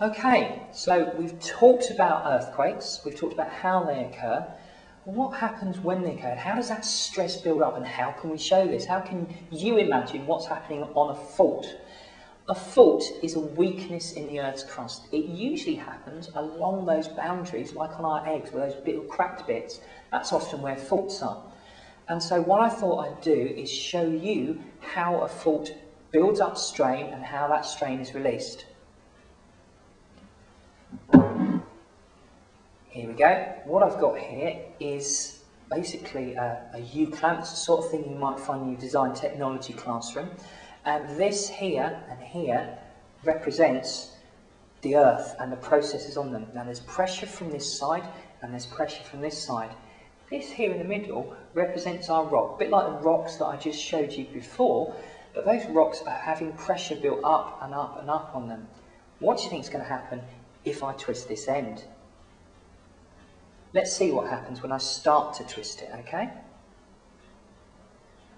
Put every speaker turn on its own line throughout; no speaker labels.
Okay, so we've talked about earthquakes, we've talked about how they occur. What happens when they occur? How does that stress build up and how can we show this? How can you imagine what's happening on a fault? A fault is a weakness in the Earth's crust. It usually happens along those boundaries, like on our eggs, where those little cracked bits. That's often where faults are. And so what I thought I'd do is show you how a fault builds up strain and how that strain is released. Here we go. What I've got here is basically a, a U-clamp. The sort of thing you might find in your design technology classroom. And this here and here represents the earth and the processes on them. Now there's pressure from this side and there's pressure from this side. This here in the middle represents our rock, a bit like the rocks that I just showed you before, but those rocks are having pressure built up and up and up on them. What do you think is going to happen if I twist this end? Let's see what happens when I start to twist it, okay?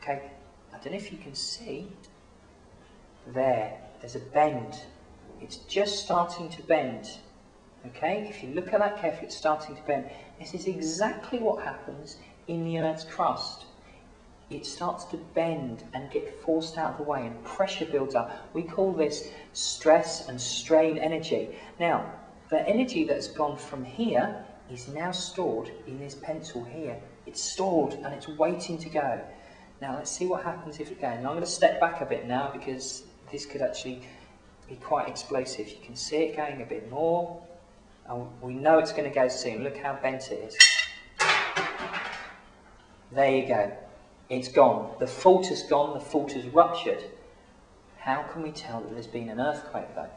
Okay, I don't know if you can see. There, there's a bend. It's just starting to bend. Okay, if you look at that carefully, it's starting to bend. This is exactly what happens in the Earth's crust. It starts to bend and get forced out of the way and pressure builds up. We call this stress and strain energy. Now, the energy that's gone from here is now stored in this pencil here. It's stored and it's waiting to go. Now let's see what happens if it goes. I'm going to step back a bit now because this could actually be quite explosive. You can see it going a bit more. And we know it's going to go soon. Look how bent it is. There you go. It's gone. The fault has gone. The fault has ruptured. How can we tell that there's been an earthquake though?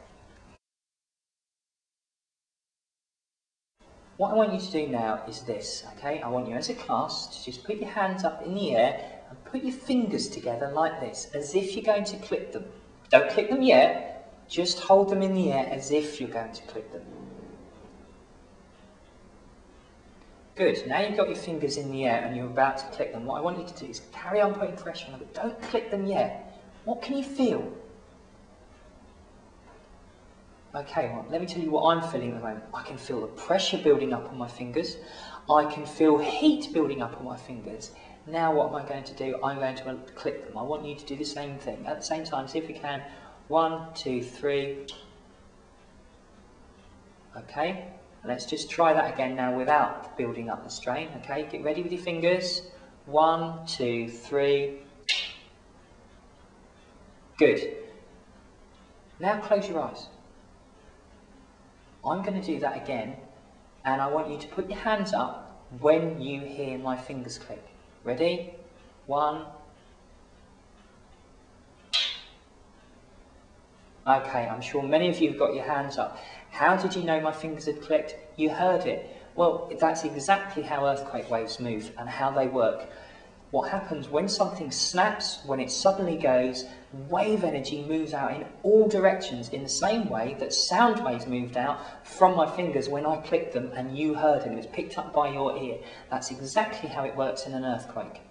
What I want you to do now is this, okay? I want you as a class to just put your hands up in the air and put your fingers together like this, as if you're going to click them. Don't click them yet, just hold them in the air as if you're going to click them. Good, now you've got your fingers in the air and you're about to click them. What I want you to do is carry on putting pressure on them, but don't click them yet. What can you feel? Okay, well, let me tell you what I'm feeling at the moment. I can feel the pressure building up on my fingers. I can feel heat building up on my fingers. Now what am I going to do? I'm going to click them. I want you to do the same thing. At the same time, see if we can. One, two, three. Okay, let's just try that again now without building up the strain. Okay, get ready with your fingers. One, two, three. Good. Now close your eyes. I'm going to do that again, and I want you to put your hands up when you hear my fingers click. Ready? One. Okay, I'm sure many of you have got your hands up. How did you know my fingers had clicked? You heard it. Well, that's exactly how earthquake waves move and how they work what happens when something snaps, when it suddenly goes, wave energy moves out in all directions in the same way that sound waves moved out from my fingers when I clicked them and you heard them. It was picked up by your ear. That's exactly how it works in an earthquake.